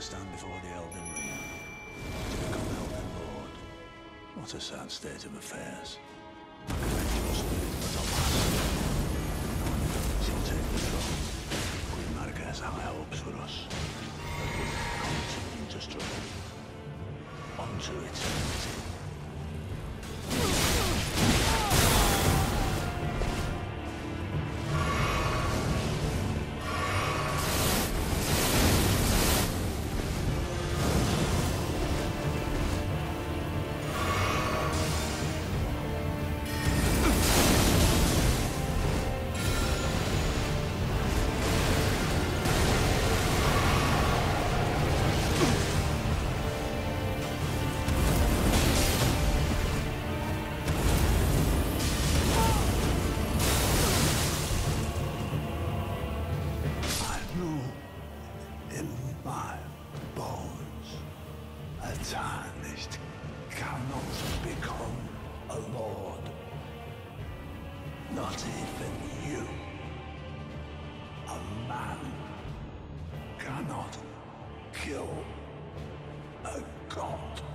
stand before the Elden Ring. To become Elden Lord. What a sad state of affairs. Queen hopes for us. Continue to struggle. Onto eternity. My bones a tarnished cannot become a lord. Not even you. A man cannot kill a god.